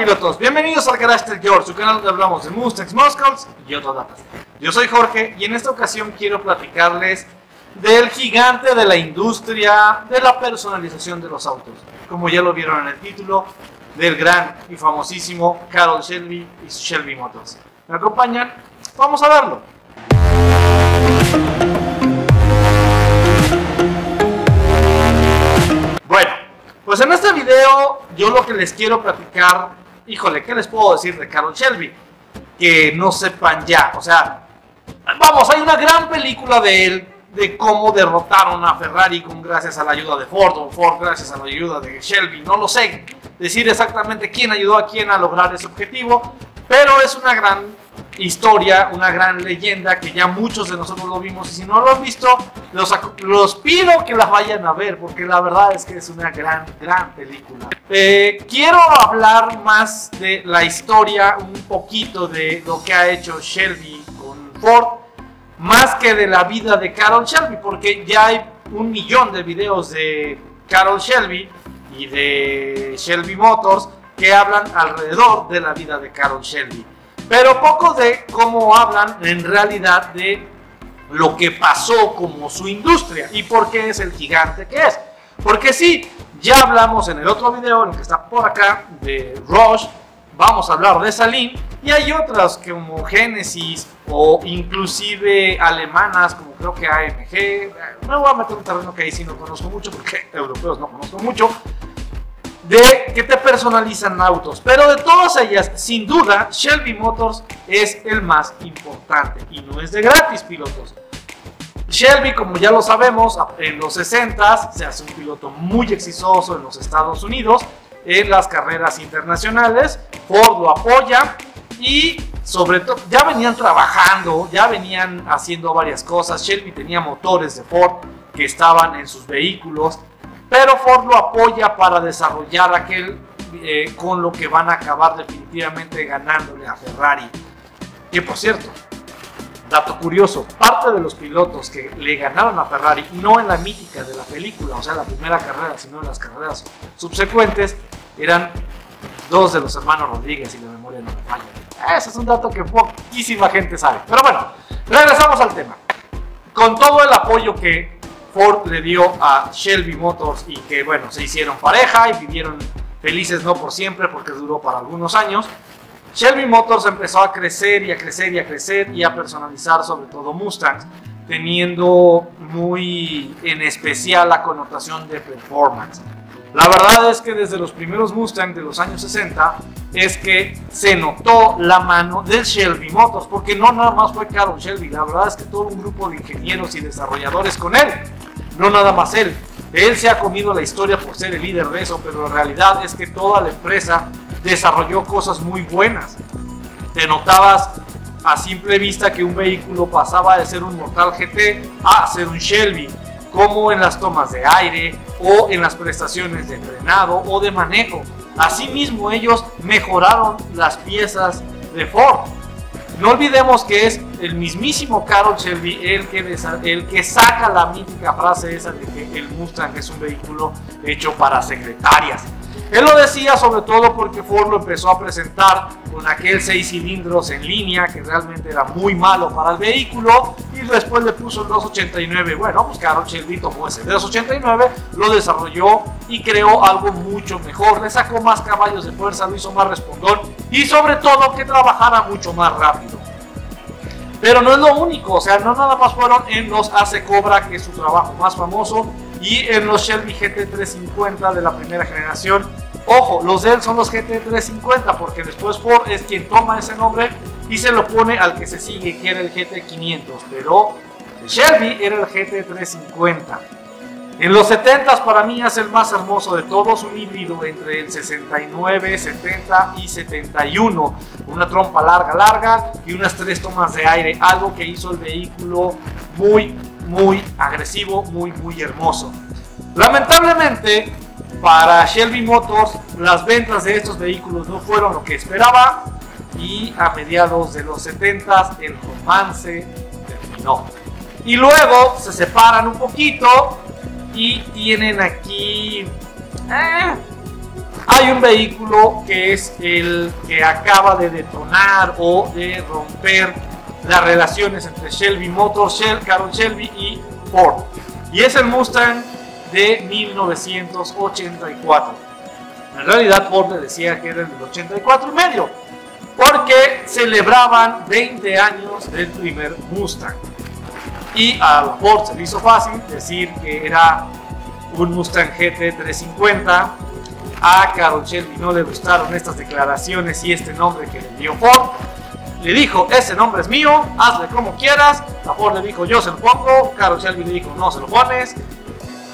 pilotos? Bienvenidos al Garage George, su canal donde hablamos de Mustangs, Muscles y otras datas. Yo soy Jorge y en esta ocasión quiero platicarles del gigante de la industria de la personalización de los autos. Como ya lo vieron en el título, del gran y famosísimo Carol Shelby y Shelby Motors. ¿Me acompañan? Vamos a verlo. Bueno, pues en este video yo lo que les quiero platicar, híjole, ¿qué les puedo decir de Carol Shelby? Que no sepan ya, o sea, vamos, hay una gran película de él, de cómo derrotaron a Ferrari con gracias a la ayuda de Ford o Ford gracias a la ayuda de Shelby, no lo sé decir exactamente quién ayudó a quién a lograr ese objetivo, pero es una gran historia, una gran leyenda que ya muchos de nosotros lo vimos y si no lo han visto, los, los pido que la vayan a ver porque la verdad es que es una gran, gran película. Eh, quiero hablar más de la historia, un poquito de lo que ha hecho Shelby con Ford, más que de la vida de Carol Shelby, porque ya hay un millón de videos de Carol Shelby y de Shelby Motors que hablan alrededor de la vida de Carol Shelby. Pero poco de cómo hablan en realidad de lo que pasó como su industria y por qué es el gigante que es. Porque sí, ya hablamos en el otro video, en el que está por acá, de Rush, vamos a hablar de Saline, y hay otras como Genesis o inclusive alemanas como creo que AMG, me voy a meter un terreno que ahí sí no conozco mucho porque europeos no conozco mucho, de que te personalizan autos. Pero de todas ellas, sin duda, Shelby Motors es el más importante y no es de gratis, pilotos. Shelby, como ya lo sabemos, en los 60 se hace un piloto muy exitoso en los Estados Unidos, en las carreras internacionales. Ford lo apoya y sobre todo ya venían trabajando, ya venían haciendo varias cosas. Shelby tenía motores de Ford que estaban en sus vehículos pero Ford lo apoya para desarrollar aquel eh, con lo que van a acabar definitivamente ganándole a Ferrari. Que por cierto, dato curioso, parte de los pilotos que le ganaron a Ferrari, no en la mítica de la película, o sea, la primera carrera, sino en las carreras subsecuentes, eran dos de los hermanos Rodríguez y la memoria no me falla. Ese es un dato que poquísima gente sabe. Pero bueno, regresamos al tema. Con todo el apoyo que Ford le dio a Shelby Motors y que bueno, se hicieron pareja y vivieron felices no por siempre porque duró para algunos años. Shelby Motors empezó a crecer y a crecer y a crecer y a personalizar sobre todo Mustangs, teniendo muy en especial la connotación de performance. La verdad es que desde los primeros Mustang de los años 60 es que se notó la mano del Shelby Motors, porque no nada más fue Carol Shelby, la verdad es que todo un grupo de ingenieros y desarrolladores con él, no nada más él. Él se ha comido la historia por ser el líder de eso, pero la realidad es que toda la empresa desarrolló cosas muy buenas. Te notabas a simple vista que un vehículo pasaba de ser un Mortal GT a ser un Shelby como en las tomas de aire o en las prestaciones de frenado o de manejo. Asimismo, ellos mejoraron las piezas de Ford. No olvidemos que es el mismísimo Carol Shelby el que, el que saca la mítica frase esa de que el Mustang es un vehículo hecho para secretarias. Él lo decía sobre todo porque Ford lo empezó a presentar con aquel 6 cilindros en línea que realmente era muy malo para el vehículo y después le puso el 289. Bueno, pues Carol Shelby tomó ese 289, lo desarrolló y creó algo mucho mejor. Le sacó más caballos de fuerza, lo hizo más respondón y sobre todo que trabajara mucho más rápido. Pero no es lo único, o sea, no nada más fueron en los Ace Cobra, que es su trabajo más famoso, y en los Shelby GT350 de la primera generación. Ojo, los de él son los GT350 porque después Ford es quien toma ese nombre y se lo pone al que se sigue, que era el GT500, pero Shelby era el GT350. En los 70 para mí es el más hermoso de todos, un híbrido entre el 69, 70 y 71. Una trompa larga, larga y unas tres tomas de aire, algo que hizo el vehículo muy, muy agresivo, muy, muy hermoso. Lamentablemente, para Shelby Motors, las ventas de estos vehículos no fueron lo que esperaba y a mediados de los 70 el romance terminó. Y luego se separan un poquito y tienen aquí... Eh, hay un vehículo que es el que acaba de detonar o de romper las relaciones entre Shelby Motors, Shell, Carol Shelby y Ford. Y es el Mustang de 1984. En realidad Ford le decía que era el del 84 y medio, porque celebraban 20 años del primer Mustang. Y a Ford se le hizo fácil decir que era un Mustang GT 350. A Carol Shelby no le gustaron estas declaraciones y este nombre que le dio Ford. Le dijo, ese nombre es mío, hazle como quieras. A Ford le dijo, yo se lo pongo. Carol Shelby le dijo, no se lo pones.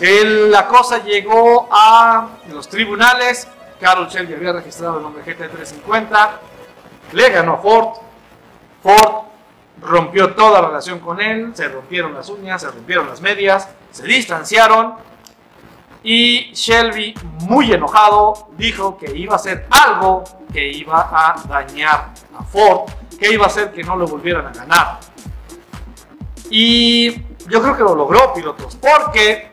la cosa llegó a los tribunales. Carol Shelby había registrado el nombre GT 350. Le ganó Ford. Ford rompió toda la relación con él. Se rompieron las uñas, se rompieron las medias, se distanciaron y Shelby, muy enojado, dijo que iba a hacer algo que iba a dañar a Ford, que iba a hacer que no lo volvieran a ganar. Y yo creo que lo logró, pilotos, porque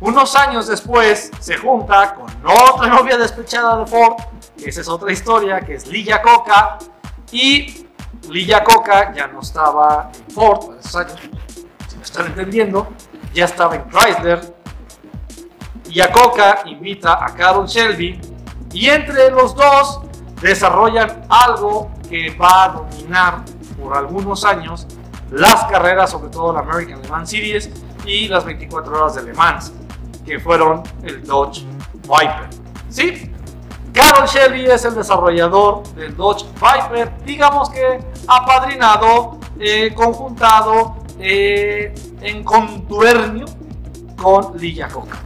unos años después se junta con otra novia despechada de Ford, esa es otra historia, que es Lilla Coca, y Lilla Coca ya no estaba en Ford para años, si me están entendiendo, ya estaba en Chrysler, Yacoca invita a Carol Shelby y entre los dos desarrollan algo que va a dominar por algunos años las carreras, sobre todo la American Le Mans Series y las 24 horas de Le Mans, que fueron el Dodge Viper. ¿Sí? Carol Shelby es el desarrollador del Dodge Viper, digamos que apadrinado, eh, conjuntado, eh, en contubernio con Lee Iacocca.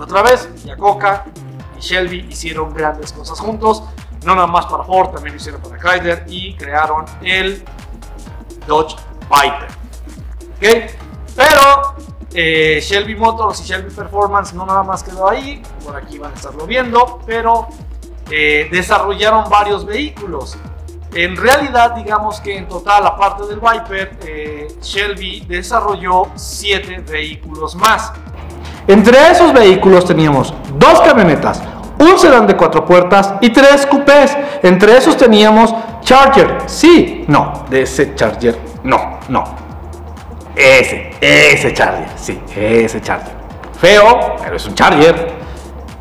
Otra vez, Yacoca y Shelby hicieron grandes cosas juntos, no nada más para Ford, también lo hicieron para Chrysler y crearon el Dodge Viper. Pero eh, Shelby Motors y Shelby Performance no nada más quedó ahí, por aquí van a estarlo viendo, pero eh, desarrollaron varios vehículos. En realidad, digamos que en total, aparte del Viper, eh, Shelby desarrolló 7 vehículos más. Entre esos vehículos teníamos dos camionetas, un sedán de cuatro puertas y tres coupés. Entre esos teníamos Charger. Sí, no, de ese Charger, no, no. Ese, ese Charger, sí, ese Charger. Feo, pero es un Charger.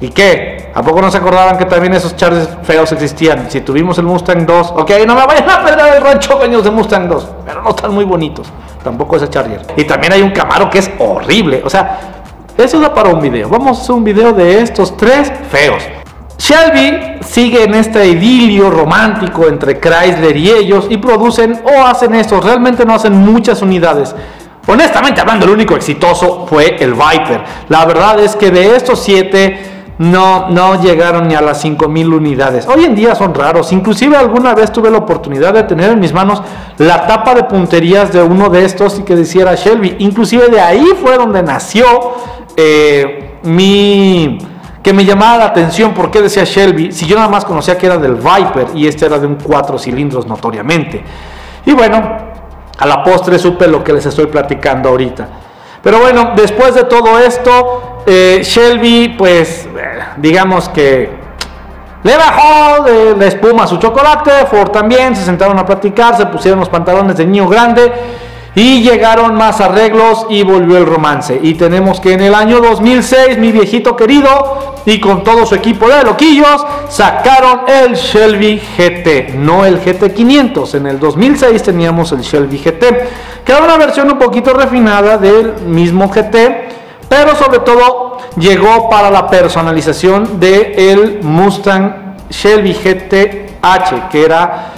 ¿Y qué? ¿A poco no se acordaban que también esos Chargers feos existían? Si tuvimos el Mustang 2, ok, no me vayan a perder el rancho peños de Mustang 2, pero no están muy bonitos. Tampoco ese Charger. Y también hay un Camaro que es horrible. O sea, eso da para un video. Vamos a hacer un video de estos tres feos. Shelby sigue en este idilio romántico entre Chrysler y ellos y producen o hacen eso. Realmente no hacen muchas unidades. Honestamente hablando, el único exitoso fue el Viper. La verdad es que de estos siete no, no llegaron ni a las 5000 unidades. Hoy en día son raros. Inclusive alguna vez tuve la oportunidad de tener en mis manos la tapa de punterías de uno de estos y que decía Shelby. Inclusive de ahí fue donde nació eh, mi que me llamaba la atención por qué decía Shelby, si yo nada más conocía que era del Viper y este era de un cuatro cilindros notoriamente. Y bueno, a la postre supe lo que les estoy platicando ahorita. Pero bueno, después de todo esto, eh, Shelby, pues, eh, digamos que le bajó de la espuma a su chocolate, Ford también, se sentaron a platicar, se pusieron los pantalones de niño grande y llegaron más arreglos y volvió el romance. Y tenemos que en el año 2006, mi viejito querido, y con todo su equipo de loquillos, sacaron el Shelby GT, no el GT500. En el 2006 teníamos el Shelby GT, que era una versión un poquito refinada del mismo GT, pero sobre todo llegó para la personalización del el Mustang Shelby GT H, que era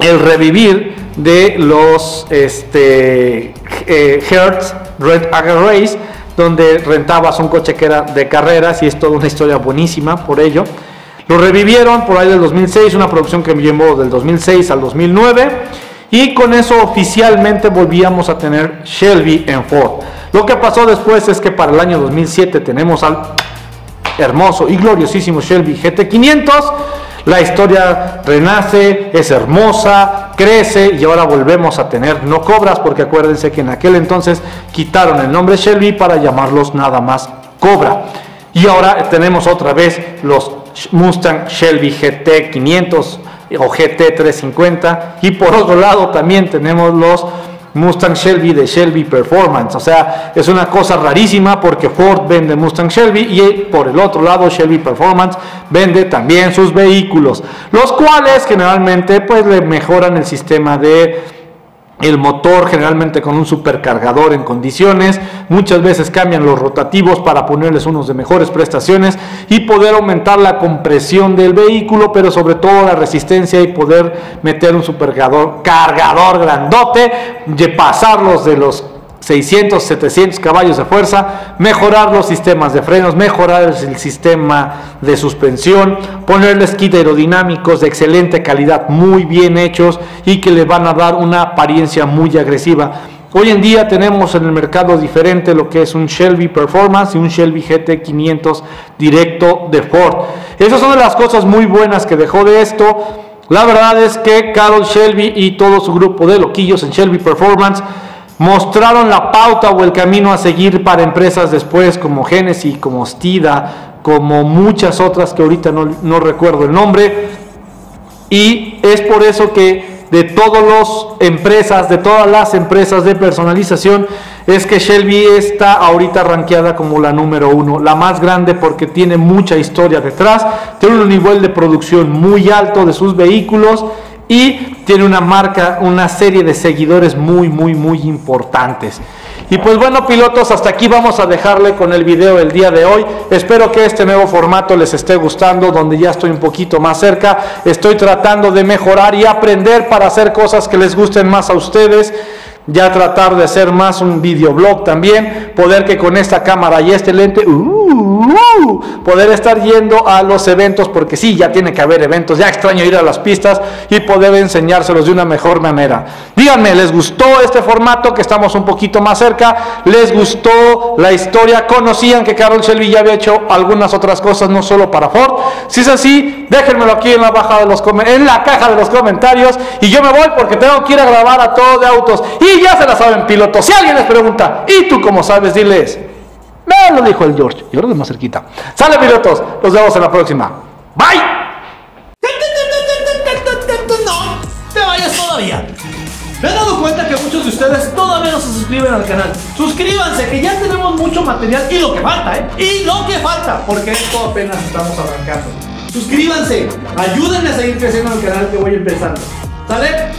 el revivir de los este, eh, Hertz Red Agar Race, donde rentabas un coche que era de carreras y es toda una historia buenísima por ello. Lo revivieron por ahí del 2006, una producción que llevó del 2006 al 2009 y con eso oficialmente volvíamos a tener Shelby en Ford. Lo que pasó después es que para el año 2007 tenemos al hermoso y gloriosísimo Shelby GT500 la historia renace, es hermosa, crece y ahora volvemos a tener no cobras porque acuérdense que en aquel entonces quitaron el nombre Shelby para llamarlos nada más Cobra. Y ahora tenemos otra vez los Mustang Shelby GT 500 o GT 350 y por otro lado también tenemos los Mustang Shelby de Shelby Performance. O sea, es una cosa rarísima porque Ford vende Mustang Shelby y por el otro lado Shelby Performance vende también sus vehículos, los cuales generalmente pues le mejoran el sistema de el motor generalmente con un supercargador en condiciones, muchas veces cambian los rotativos para ponerles unos de mejores prestaciones y poder aumentar la compresión del vehículo, pero sobre todo la resistencia y poder meter un supercargador cargador grandote, y pasarlos de los 600, 700 caballos de fuerza, mejorar los sistemas de frenos, mejorar el sistema de suspensión, ponerles kits aerodinámicos de excelente calidad, muy bien hechos y que le van a dar una apariencia muy agresiva. Hoy en día tenemos en el mercado diferente lo que es un Shelby Performance y un Shelby GT 500 directo de Ford. Esas son las cosas muy buenas que dejó de esto. La verdad es que Carol Shelby y todo su grupo de loquillos en Shelby Performance mostraron la pauta o el camino a seguir para empresas después como Genesis, como Stida, como muchas otras que ahorita no, recuerdo el nombre. Y es por eso que de todas las empresas, de todas las empresas de personalización, es que Shelby está ahorita rankeada como la número uno, la más grande porque tiene mucha historia detrás, tiene un nivel de producción muy alto de sus vehículos y tiene una marca, una serie de seguidores muy, muy, muy importantes. Y pues bueno, pilotos, hasta aquí vamos a dejarle con el video el día de hoy. Espero que este nuevo formato les esté gustando, donde ya estoy un poquito más cerca. Estoy tratando de mejorar y aprender para hacer cosas que les gusten más a ustedes ya tratar de hacer más un videoblog también, poder que con esta cámara y este lente, uh, poder estar yendo a los eventos, porque sí, ya tiene que haber eventos, ya extraño ir a las pistas y poder enseñárselos de una mejor manera. Díganme, ¿les gustó este formato que estamos un poquito más cerca? ¿Les gustó la historia? ¿Conocían que Carol Shelby ya había hecho algunas otras cosas, no solo para Ford? Si es así, déjenmelo aquí en la, baja de los en la caja de los comentarios y yo me voy porque tengo que ir a grabar a todo de autos. Y ya se la saben, pilotos. Si alguien les pregunta, ¿y tú cómo sabes? Diles, me lo dijo el George. Yo creo que más cerquita. Sale, pilotos. Los vemos en la próxima. Bye. No, te vayas todavía. Me he dado cuenta que muchos de ustedes todavía no se suscriben al canal. Suscríbanse, que ya tenemos mucho material y lo que falta, ¿eh? Y lo que falta, porque esto apenas estamos arrancando. Suscríbanse, ayúdenme a seguir creciendo el canal que voy empezando. ¿Sale?